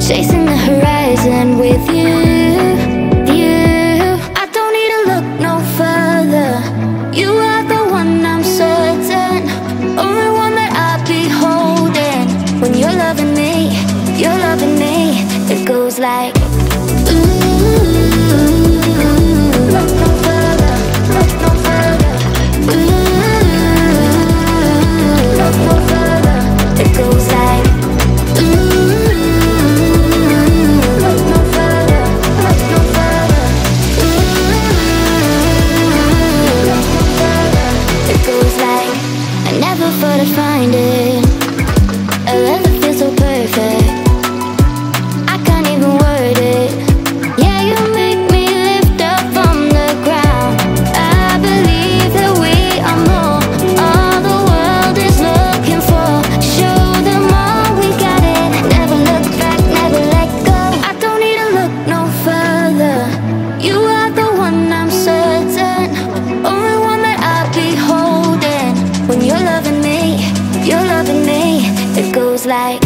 chasing the horizon with you. You, I don't need to look no further. You are the one I'm certain, only one that I'll be holding. When you're loving me, you're loving me. It goes like. You're loving me, it goes like